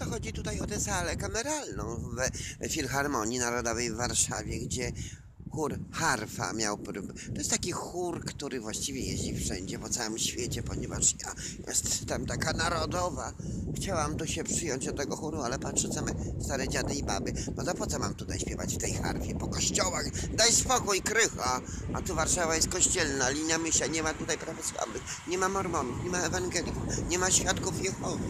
To chodzi tutaj o tę salę kameralną w Filharmonii Narodowej w Warszawie, gdzie chór Harfa miał. prób- To jest taki chór, który właściwie jeździ wszędzie po całym świecie, ponieważ ja jestem taka narodowa. Chciałam tu się przyjąć do tego chóru, ale patrzę same stare dziady i baby. No to po co mam tutaj śpiewać w tej harfie? Po kościołach? Daj spokój, krycha! A tu Warszawa jest kościelna, linia mysia, nie ma tutaj prawosławnych, nie ma mormonów, nie ma ewangelików, nie ma świadków Jehowy.